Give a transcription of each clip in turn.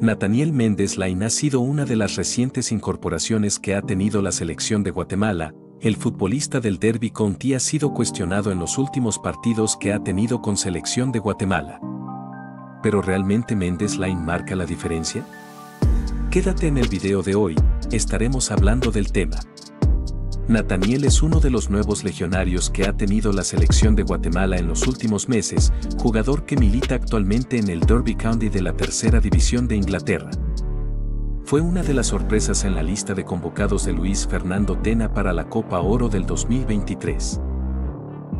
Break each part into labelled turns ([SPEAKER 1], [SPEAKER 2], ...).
[SPEAKER 1] Nathaniel Méndez Lain ha sido una de las recientes incorporaciones que ha tenido la selección de Guatemala. El futbolista del Derby County ha sido cuestionado en los últimos partidos que ha tenido con selección de Guatemala. ¿Pero realmente Méndez Lain marca la diferencia? Quédate en el video de hoy, estaremos hablando del tema. Nathaniel es uno de los nuevos legionarios que ha tenido la selección de Guatemala en los últimos meses, jugador que milita actualmente en el Derby County de la tercera división de Inglaterra. Fue una de las sorpresas en la lista de convocados de Luis Fernando Tena para la Copa Oro del 2023.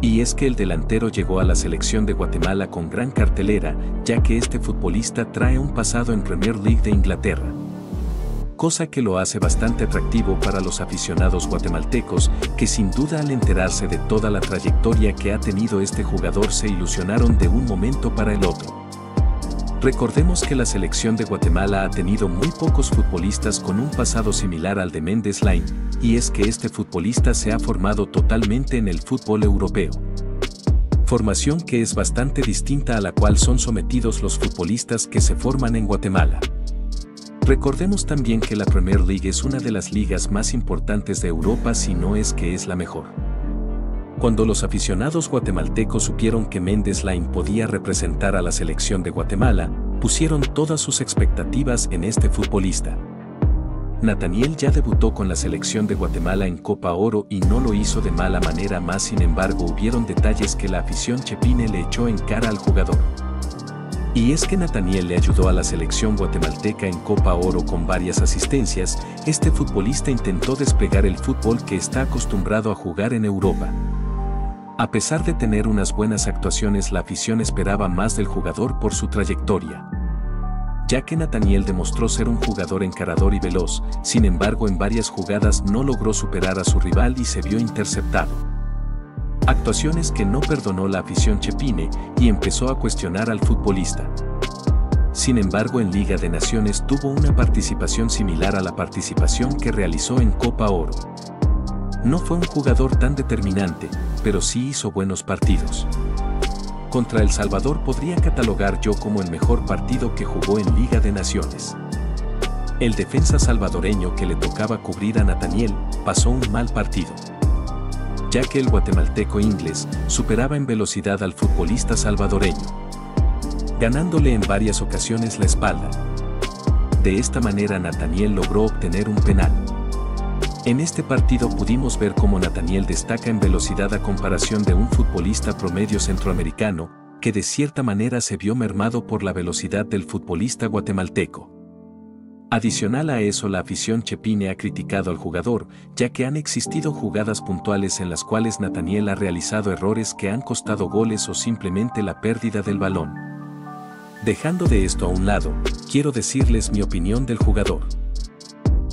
[SPEAKER 1] Y es que el delantero llegó a la selección de Guatemala con gran cartelera, ya que este futbolista trae un pasado en Premier League de Inglaterra cosa que lo hace bastante atractivo para los aficionados guatemaltecos, que sin duda al enterarse de toda la trayectoria que ha tenido este jugador se ilusionaron de un momento para el otro. Recordemos que la selección de Guatemala ha tenido muy pocos futbolistas con un pasado similar al de Méndez Line, y es que este futbolista se ha formado totalmente en el fútbol europeo. Formación que es bastante distinta a la cual son sometidos los futbolistas que se forman en Guatemala. Recordemos también que la Premier League es una de las ligas más importantes de Europa si no es que es la mejor. Cuando los aficionados guatemaltecos supieron que Méndez Line podía representar a la selección de Guatemala, pusieron todas sus expectativas en este futbolista. Nathaniel ya debutó con la selección de Guatemala en Copa Oro y no lo hizo de mala manera más sin embargo hubieron detalles que la afición chepine le echó en cara al jugador. Y es que Nathaniel le ayudó a la selección guatemalteca en Copa Oro con varias asistencias, este futbolista intentó despegar el fútbol que está acostumbrado a jugar en Europa. A pesar de tener unas buenas actuaciones la afición esperaba más del jugador por su trayectoria. Ya que Nathaniel demostró ser un jugador encarador y veloz, sin embargo en varias jugadas no logró superar a su rival y se vio interceptado actuaciones que no perdonó la afición chepine y empezó a cuestionar al futbolista. Sin embargo, en Liga de Naciones tuvo una participación similar a la participación que realizó en Copa Oro. No fue un jugador tan determinante, pero sí hizo buenos partidos. Contra El Salvador podría catalogar yo como el mejor partido que jugó en Liga de Naciones. El defensa salvadoreño que le tocaba cubrir a Nathaniel pasó un mal partido ya que el guatemalteco inglés superaba en velocidad al futbolista salvadoreño, ganándole en varias ocasiones la espalda. De esta manera Nathaniel logró obtener un penal. En este partido pudimos ver cómo Nathaniel destaca en velocidad a comparación de un futbolista promedio centroamericano, que de cierta manera se vio mermado por la velocidad del futbolista guatemalteco. Adicional a eso la afición chepine ha criticado al jugador, ya que han existido jugadas puntuales en las cuales Nathaniel ha realizado errores que han costado goles o simplemente la pérdida del balón. Dejando de esto a un lado, quiero decirles mi opinión del jugador.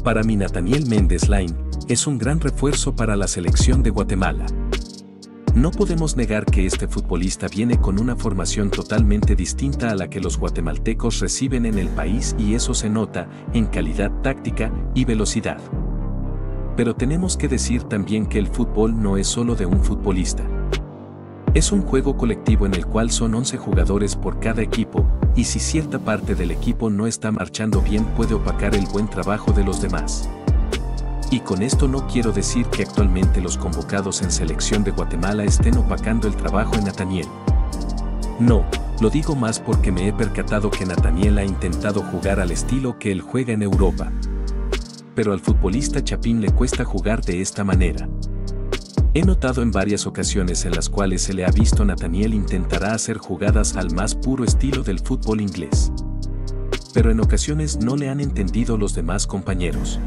[SPEAKER 1] Para mí Nathaniel Méndez Line es un gran refuerzo para la selección de Guatemala. No podemos negar que este futbolista viene con una formación totalmente distinta a la que los guatemaltecos reciben en el país y eso se nota en calidad táctica y velocidad. Pero tenemos que decir también que el fútbol no es solo de un futbolista. Es un juego colectivo en el cual son 11 jugadores por cada equipo, y si cierta parte del equipo no está marchando bien puede opacar el buen trabajo de los demás. Y con esto no quiero decir que actualmente los convocados en selección de Guatemala estén opacando el trabajo en Nathaniel. No, lo digo más porque me he percatado que Nathaniel ha intentado jugar al estilo que él juega en Europa. Pero al futbolista Chapín le cuesta jugar de esta manera. He notado en varias ocasiones en las cuales se le ha visto Nathaniel intentará hacer jugadas al más puro estilo del fútbol inglés. Pero en ocasiones no le han entendido los demás compañeros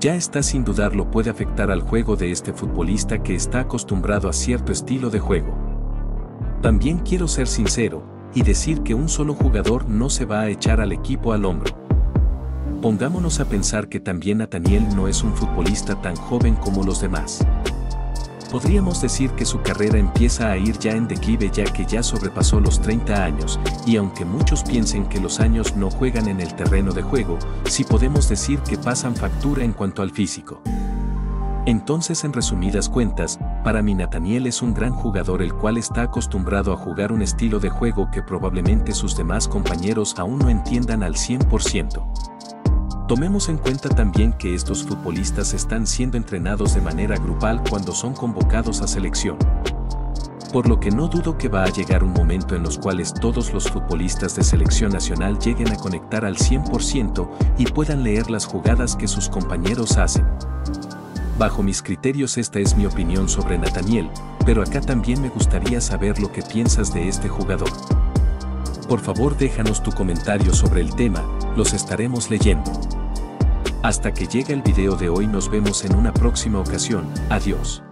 [SPEAKER 1] ya está sin dudarlo puede afectar al juego de este futbolista que está acostumbrado a cierto estilo de juego. También quiero ser sincero y decir que un solo jugador no se va a echar al equipo al hombro. Pongámonos a pensar que también Nathaniel no es un futbolista tan joven como los demás. Podríamos decir que su carrera empieza a ir ya en declive ya que ya sobrepasó los 30 años, y aunque muchos piensen que los años no juegan en el terreno de juego, sí podemos decir que pasan factura en cuanto al físico. Entonces en resumidas cuentas, para mí Nathaniel es un gran jugador el cual está acostumbrado a jugar un estilo de juego que probablemente sus demás compañeros aún no entiendan al 100%. Tomemos en cuenta también que estos futbolistas están siendo entrenados de manera grupal cuando son convocados a selección. Por lo que no dudo que va a llegar un momento en los cuales todos los futbolistas de selección nacional lleguen a conectar al 100% y puedan leer las jugadas que sus compañeros hacen. Bajo mis criterios esta es mi opinión sobre Nathaniel, pero acá también me gustaría saber lo que piensas de este jugador. Por favor déjanos tu comentario sobre el tema, los estaremos leyendo. Hasta que llegue el video de hoy nos vemos en una próxima ocasión, adiós.